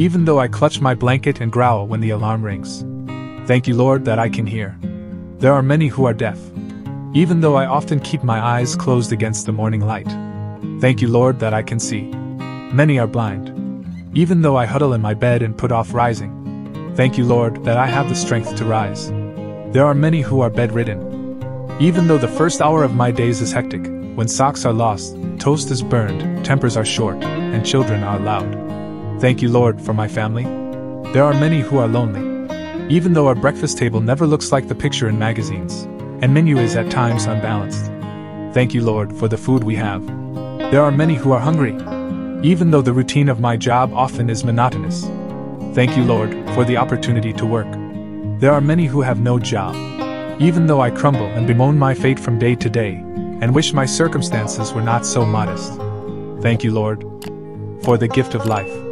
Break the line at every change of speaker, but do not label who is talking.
even though I clutch my blanket and growl when the alarm rings. Thank you, Lord, that I can hear. There are many who are deaf, even though I often keep my eyes closed against the morning light. Thank you, Lord, that I can see. Many are blind, even though I huddle in my bed and put off rising. Thank you, Lord, that I have the strength to rise. There are many who are bedridden. Even though the first hour of my days is hectic, when socks are lost, toast is burned, tempers are short, and children are loud. Thank you, Lord, for my family. There are many who are lonely. Even though our breakfast table never looks like the picture in magazines, and menu is at times unbalanced. Thank you, Lord, for the food we have. There are many who are hungry, even though the routine of my job often is monotonous. Thank you, Lord, for the opportunity to work. There are many who have no job, even though I crumble and bemoan my fate from day to day, and wish my circumstances were not so modest. Thank you, Lord, for the gift of life.